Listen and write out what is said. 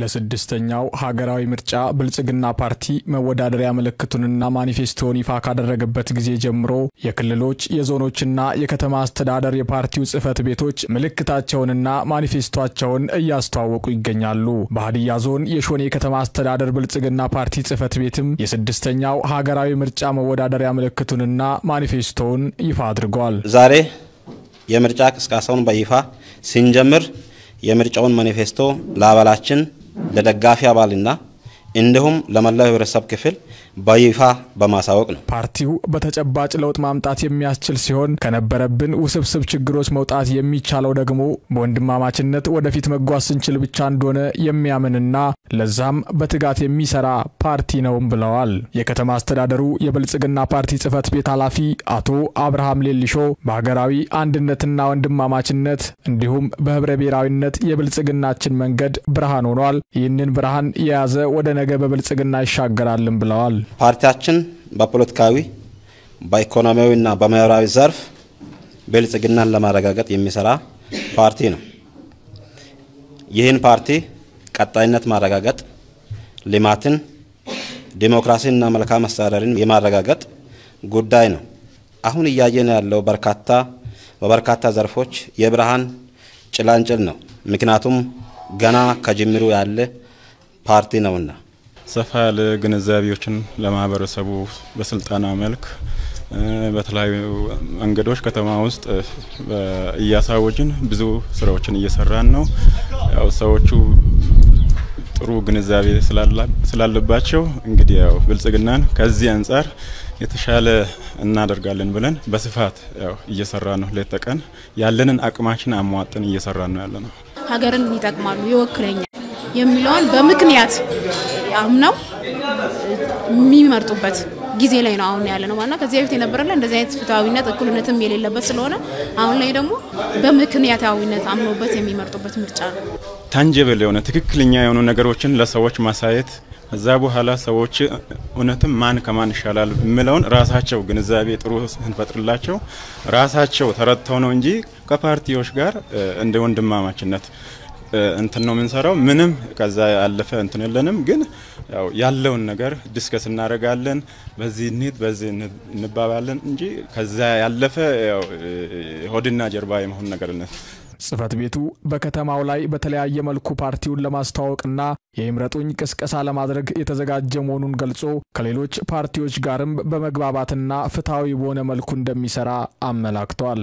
ለስድስተኛው ሀገራዊ ምርጫ ብልጽግና ፓርቲ መወዳደሪያ ምልክቱንና ማኒፌስቶውን ይፋ ካደረገበት ጊዜ ጀምሮ የክልሎች የዞኖችና የከተማ አስተዳደር የፓርቲው ጽህፈት ቤቶች ምልክታቸውንና ማኒፌስቶቸውን እያስተዋወቁ ይገኛሉ። በሀዲያ ዞን የሾኔ ከተማ አስተዳደር ብልጽግና ፓርቲ ጽህፈት ቤትም የስድስተኛው ሀገራዊ ምርጫ መወዳደሪያ ምልክቱንና ማኒፌስቶውን ይፋ አድርጓል። ዛሬ የምርጫ ቅስቀሳውን በይፋ ስንጀምር የምርጫውን ማኒፌስቶ ለአባላችን ለደጋፊ አባልና እንዲሁም ለመላው ህብረተሰብ ክፍል በይፋ በማሳወቅ ነው። ፓርቲው በተጨባጭ ለውጥ ማምጣት የሚያስችል ሲሆን ከነበረብን ውስብስብ ችግሮች መውጣት የሚቻለው ደግሞ በወንድማማችነት ወደፊት መጓዝ ስንችል ብቻ እንደሆነ የሚያምንና ለዛም በትጋት የሚሰራ ፓርቲ ነውም ብለዋል። የከተማ አስተዳደሩ የብልጽግና ፓርቲ ጽህፈት ቤት ኃላፊ አቶ አብርሃም ሌሊሾ በሀገራዊ አንድነትና ወንድማማችነት እንዲሁም በህብረ ብሔራዊነት የብልጽግናችን መንገድ ብርሃን ሆኗል። ይህንን ብርሃን የያዘ ወደ ነገ በብልጽግና ይሻገራልን ብለዋል። ፓርቲያችን በፖለቲካዊ በኢኮኖሚያዊና በማህበራዊ ዘርፍ ብልጽግናን ለማረጋገጥ የሚሰራ ፓርቲ ነው። ይህን ፓርቲ ቀጣይነት ማረጋገጥ ልማትን፣ ዲሞክራሲንና መልካም አስተዳደርን የማረጋገጥ ጉዳይ ነው። አሁን እያየን ያለው በርካታ በበርካታ ዘርፎች የብርሃን ጭላንጭል ነው። ምክንያቱም ገና ከጅምሩ ያለ ፓርቲ ነውና ሰፋ ያለ ግንዛቤዎችን ለማህበረሰቡ በስልጠና መልክ በተለያዩ መንገዶች ከተማ ውስጥ እያሳወጅን ብዙ ስራዎችን እየሰራን ነው። ያው ሰዎቹ ጥሩ ግንዛቤ ስላለባቸው እንግዲህ ያው ብልጽግናን ከዚህ አንጻር የተሻለ እናደርጋለን ብለን በስፋት ያው እየሰራ ነው። ሌት ተቀን ያለንን አቅማችን አሟጠን እየሰራ ነው ያለ ነው። ሀገርን ይጠቅማሉ፣ ይወክለኛል የሚለውን በምክንያት አምነው የሚመርጡበት ጊዜ ላይ ነው አሁን ያለ ነው ማለት ከዚህ በፊት የነበረ ላይ እንደዚህ አይነት ፍትሐዊነት እኩልነትም የሌለበት ስለሆነ አሁን ላይ ደግሞ በምክንያታዊነት አምኖበት የሚመርጡበት ምርጫ ነው። tangible የሆነ ትክክለኛ የሆኑ ነገሮችን ለሰዎች ማሳየት ከዛ በኋላ ሰዎች እውነትም ማን ከማን ይሻላል የሚለውን ራሳቸው ግንዛቤ ጥሩ ስንፈጥርላቸው ራሳቸው ተረድተው ነው እንጂ ከፓርቲዎች ጋር እንደ ወንድማማችነት እንትን ነው የምንሰራው። ምንም ከዛ ያለፈ እንትን የለንም። ግን ያው ያለውን ነገር discuss እናደርጋለን። በዚህ እንሂድ በዚህ እንባባለን እንጂ ከዛ ያለፈ ሆድና ጀርባ የመሆን ነገር ጽህፈት ቤቱ በከተማው ላይ በተለያየ መልኩ ፓርቲውን ለማስተዋወቅና የይምረጡኝ ቅስቀሳ ለማድረግ የተዘጋጀ መሆኑን ገልጾ ከሌሎች ፓርቲዎች ጋርም በመግባባትና ፍትሐዊ በሆነ መልኩ እንደሚሰራ አመላክቷል።